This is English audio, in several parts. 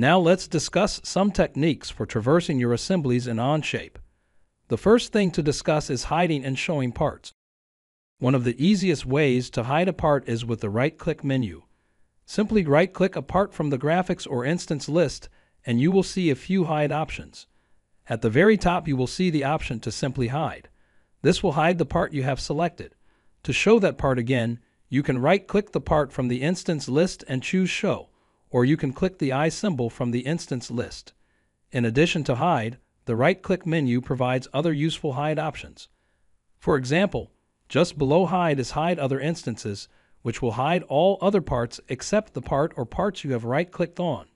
Now let's discuss some techniques for traversing your assemblies in Onshape. The first thing to discuss is hiding and showing parts. One of the easiest ways to hide a part is with the right-click menu. Simply right-click a part from the graphics or instance list and you will see a few hide options. At the very top you will see the option to simply hide. This will hide the part you have selected. To show that part again, you can right-click the part from the instance list and choose Show, or you can click the eye symbol from the instance list. In addition to Hide, the right-click menu provides other useful hide options. For example, just below Hide is Hide Other Instances, which will hide all other parts except the part or parts you have right-clicked on.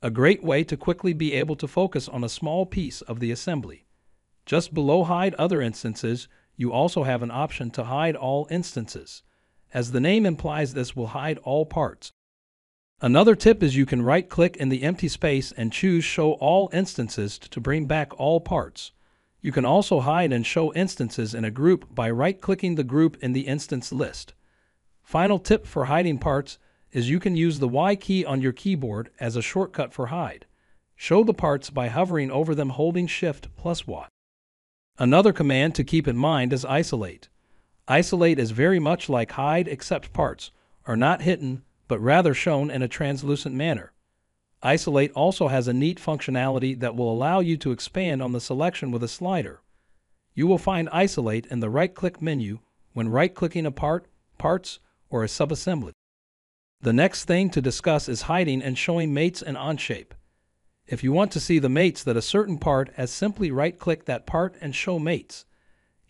A great way to quickly be able to focus on a small piece of the assembly. Just below Hide Other Instances, you also have an option to hide all instances. As the name implies, this will hide all parts. Another tip is you can right-click in the empty space and choose Show All Instances to bring back all parts. You can also hide and show instances in a group by right-clicking the group in the instance list. Final tip for hiding parts is you can use the Y key on your keyboard as a shortcut for hide. Show the parts by hovering over them holding Shift plus Y. Another command to keep in mind is isolate. Isolate is very much like hide except parts are not hidden but rather shown in a translucent manner. Isolate also has a neat functionality that will allow you to expand on the selection with a slider. You will find Isolate in the right-click menu when right-clicking a part, parts, or a subassembly. The next thing to discuss is hiding and showing mates and Onshape. If you want to see the mates that a certain part has, simply right-click that part and show mates.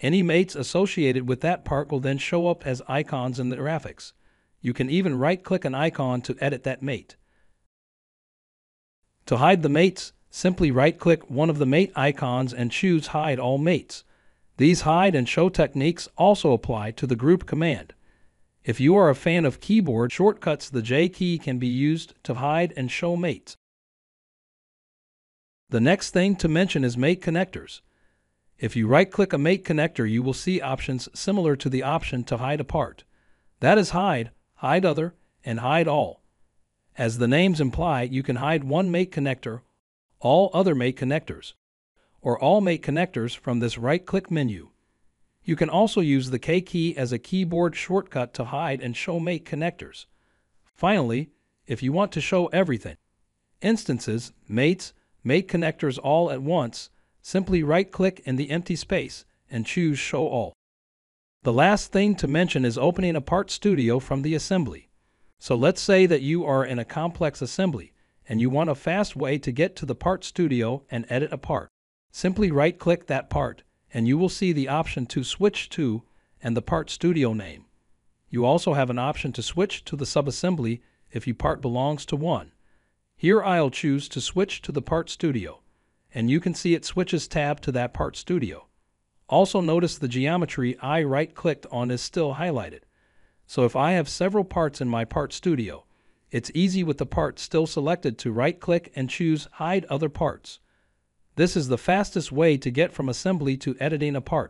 Any mates associated with that part will then show up as icons in the graphics. You can even right-click an icon to edit that mate. To hide the mates, simply right-click one of the mate icons and choose Hide All Mates. These hide and show techniques also apply to the group command. If you are a fan of keyboard shortcuts, the J key can be used to hide and show mates. The next thing to mention is mate connectors. If you right-click a mate connector, you will see options similar to the option to hide a part. That is hide, hide other, and hide all. As the names imply, you can hide one mate connector, all other mate connectors, or all mate connectors from this right-click menu. You can also use the K key as a keyboard shortcut to hide and show mate connectors. Finally, if you want to show everything, instances, mates, mate connectors all at once, simply right-click in the empty space and choose Show All. The last thing to mention is opening a part studio from the assembly. So let's say that you are in a complex assembly and you want a fast way to get to the part studio and edit a part. Simply right-click that part and you will see the option to switch to and the part studio name. You also have an option to switch to the subassembly if your part belongs to one. Here I'll choose to switch to the part studio and you can see it switches tab to that part studio. Also notice the geometry I right-clicked on is still highlighted. So if I have several parts in my part studio, it's easy with the part still selected to right-click and choose Hide Other Parts. This is the fastest way to get from assembly to editing a part.